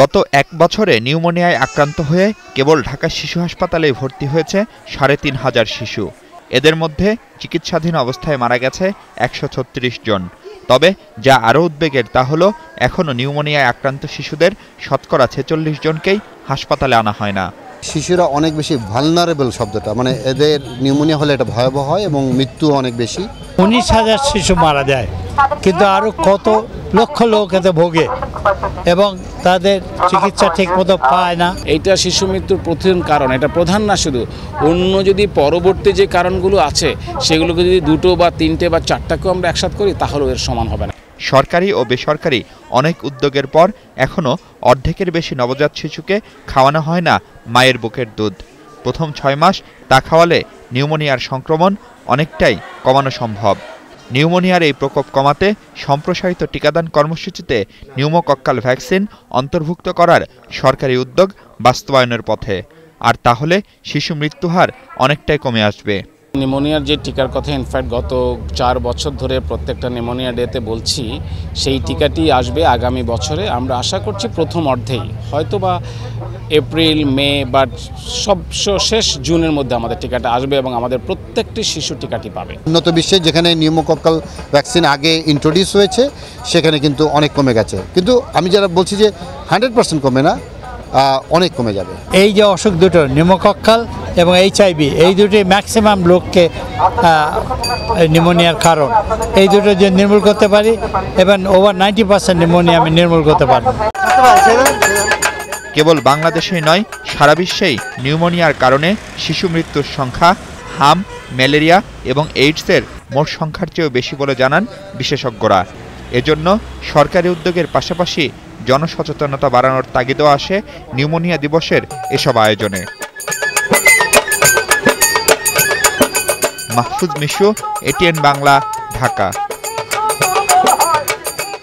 গত এক বছরে নিউমোনিয়ায় আক্রান্ত হয়ে কেবল ঢাকা শিশু হাসপাতালে ভর্তি হয়েছে সাড়ে তিন হাজার শিশু। এদের মধ্যে চিকিৎসাধীন অবস্থায় মারা গেছে একশো ছত্রিশ জন। তবে যা আরও উদ্বেগের তা হলো এখনও নিউমোনিয়ায় আক্রান্ত শিশুদের শতকরা ছেচল্লিশ জনকেই হাসপাতালে আনা হয় না। শিশুরা অনেক বেশি ভালনারেবল শব্দটা মানে এদের নিউমোনিয়া হলে এটা ভয়াবহ হয় এবং মৃত্যু অনেক বেশি। উনিশ হাজার শিশু মারা যায় কিন্তু আরও কত লক্ষ লোক এতে ভোগে। এবং তাদের চিকিৎসা ঠিকমতো পায় না। এটা শিশু মৃত্যুর প্রধান কারণ এটা প্রধান না শুধু। অন্য যদি পরবর্তী যে কারণগুলো আছে সেগুলোকে যদি দুটো বা তিনটে বা চারটাকেও আমরা একসাথ করি তাহলেও এর সমান হবে না। সরকারি ও বেসরকারি অনেক উদ্যোগের পর এখনও অর্ধেকের বেশি নবজাত শিশুকে খাওয়ানো হয় না মায়ের বুকের দুধ। প্রথম ছয় মাস তা খাওয়ালে নিউমোনিয়ার সংক্রমণ অনেকটাই কমানো সম্ভব। নিউমোনিয়ার এই প্রকোপ কমাতে সম্প্রসারিত টিকাদান কর্মসূচিতে নিউমোকক্কাল ভ্যাকসিন অন্তর্ভুক্ত করার সরকারি উদ্যোগ বাস্তবায়নের পথে। আর তাহলে শিশু মৃত্যুহার অনেকটাই কমে আসবে। নিউমোনিয়ার যে টিকার কথা ইনফ্যাক্ট গত চার বছর ধরে প্রত্যেকটা নিউমোনিয়া ডেতে বলছি, সেই টিকাটি আসবে আগামী বছরে। আমরা আশা করছি প্রথম অর্ধেই। হয়তো বা এপ্রিল, মে বা সব শেষ জুনের মধ্যে আমাদের টিকাটা আসবে এবং আমাদের প্রত্যেকটি শিশু টিকাটি পাবে। উন্নত বিশ্বে যেখানে নিউমোকক্কাল ভ্যাকসিন আগে ইন্ট্রোডিউস হয়েছে, সেখানে কিন্তু অনেক কমে গেছে। কিন্তু আমি যারা বলছি যে হান্ড্রেড পার্সেন্ট কমে না অনেক কমে যাবে। এই যে অসুখ দুটো নিউমোকক্কাল এবং এইচআইভি এই দুটি ম্যাক্সিমাম লোককে নিউমোনিয়ার কারণ। এই দুটো যে নির্মূল করতে পারি এবং ওভার নাইনটি পার্সেন্ট নিউমোনিয়া আমি নির্মূল করতে পারব। কেবল বাংলাদেশেই নয় সারা বিশ্বেই নিউমোনিয়ার কারণে শিশু মৃত্যুর সংখ্যা হাম ম্যালেরিয়া এবং এইডসের মোট সংখ্যার চেয়েও বেশি বলে জানান বিশেষজ্ঞরা। এজন্য সরকারি উদ্যোগের পাশাপাশি জনসচেতনতা বাড়ানোর তাগিদও আসে নিউমোনিয়া দিবসের এসব আয়োজনে। মাহফুজ মিশু এটিএন বাংলা ঢাকা।